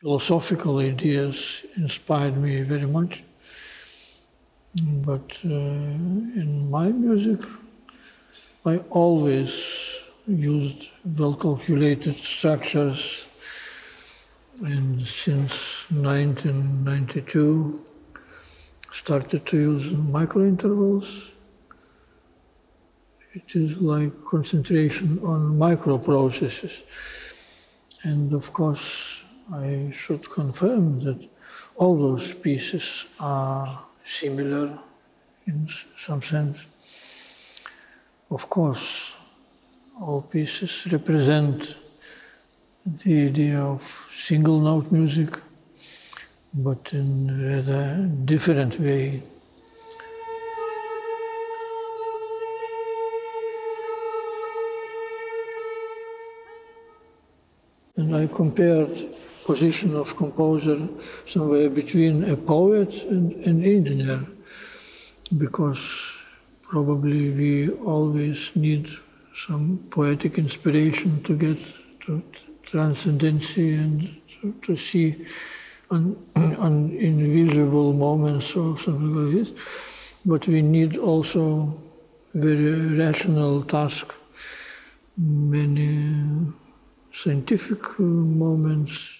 philosophical ideas inspired me very much. But uh, in my music, I always used well calculated structures. And since 1992, started to use microintervals. It is like concentration on microprocesses. And of course, I should confirm that all those pieces are similar in some sense. Of course, all pieces represent the idea of single note music, but in a rather different way. And I compared position of composer somewhere between a poet and an engineer, because probably we always need some poetic inspiration to get to transcendency and to, to see un, invisible moments or something like this. But we need also very rational task, many scientific moments